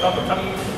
no, pues,